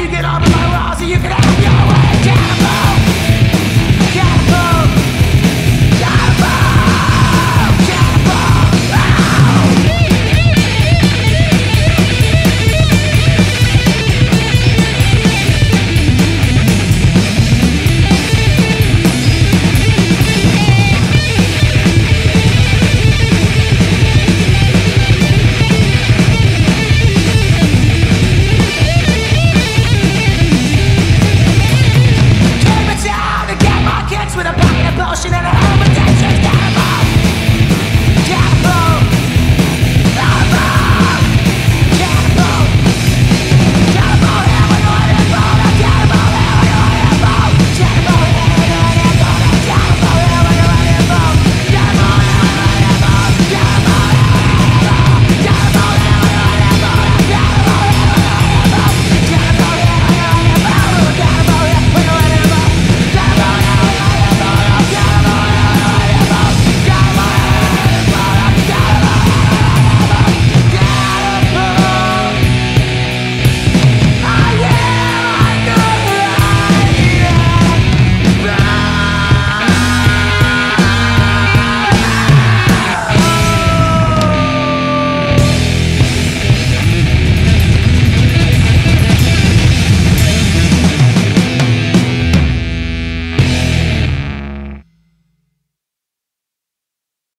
you get out my way so you can have your way, Jabba! 帽子なら